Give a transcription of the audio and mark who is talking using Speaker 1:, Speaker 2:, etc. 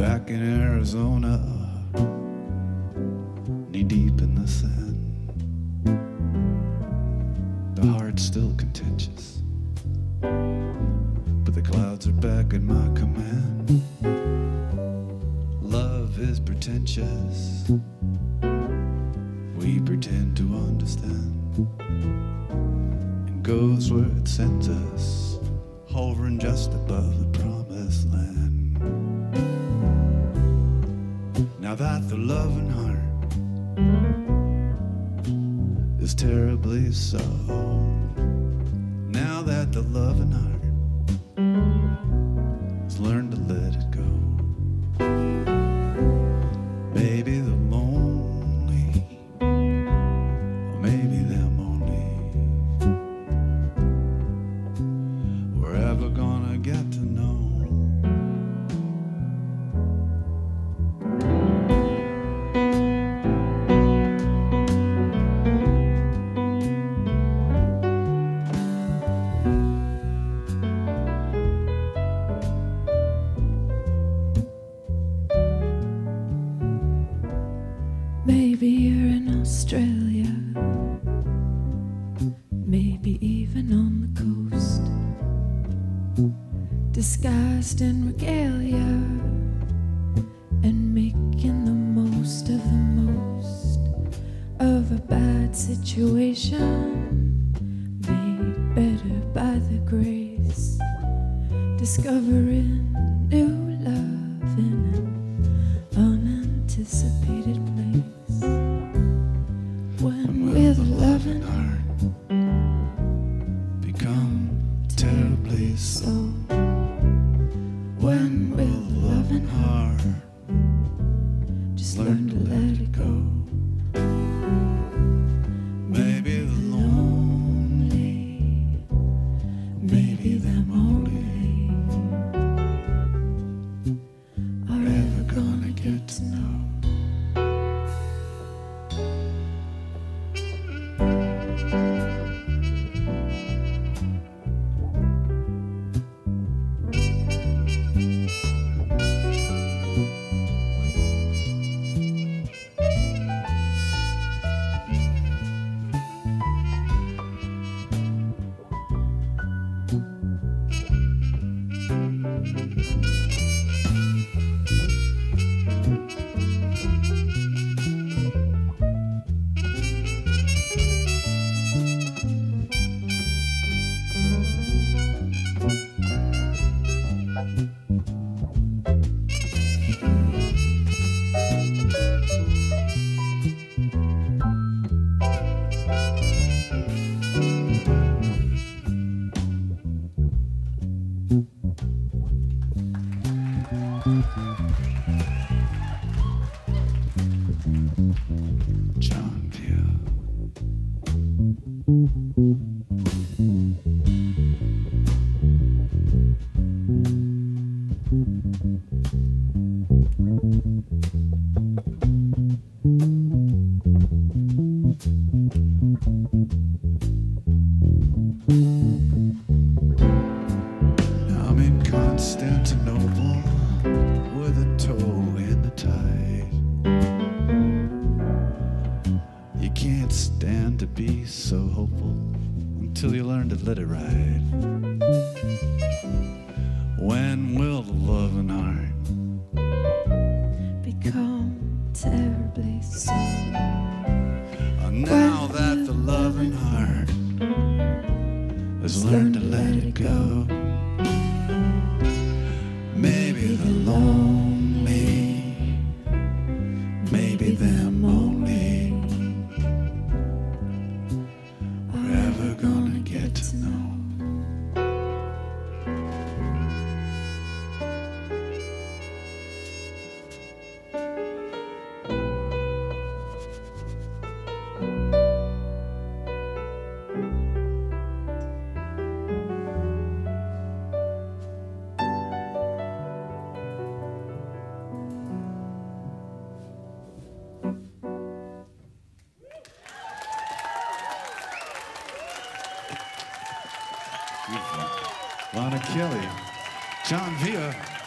Speaker 1: Arizona, knee deep in the sand. The heart's still contentious, but the clouds are back at my command. Love is pretentious, we pretend to understand, and goes where it sends us, hovering just above the promised land. That the loving heart is terribly so. Now that the loving maybe
Speaker 2: even on the coast, disguised in regalia and making the most of the most of a bad situation, made better by the grace, discovering so?
Speaker 1: When will love and heart John can't stand to be so hopeful until you learn to let it ride. When will the loving heart
Speaker 2: become terribly so.
Speaker 1: Uh, Now that the loving heart has learned to let it go, get to know. Lonna Kelley, John Villa.